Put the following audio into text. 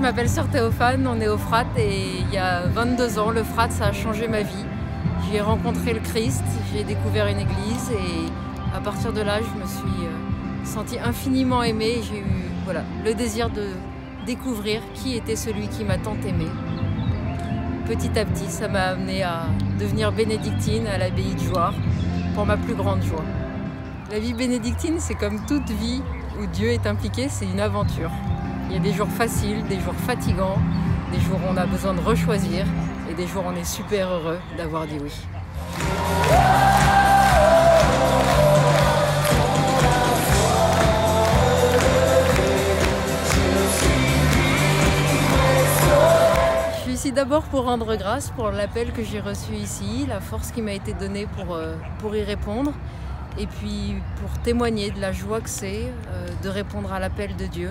m'appelle Sœur Théophane, on est au Frat et il y a 22 ans, le Frat, ça a changé ma vie. J'y ai rencontré le Christ, j'ai découvert une église et à partir de là, je me suis euh, sentie infiniment aimée. J'ai eu voilà, le désir de découvrir qui était celui qui m'a tant aimée. Petit à petit, ça m'a amené à devenir bénédictine à l'abbaye de Jouarre pour ma plus grande joie. La vie bénédictine, c'est comme toute vie où Dieu est impliqué, c'est une aventure. Il y a des jours faciles, des jours fatigants, des jours où on a besoin de rechoisir et des jours où on est super heureux d'avoir dit oui. Je suis ici d'abord pour rendre grâce pour l'appel que j'ai reçu ici, la force qui m'a été donnée pour, euh, y répondre et puis pour témoigner de la joie que c'est euh, de répondre à l'appel de Dieu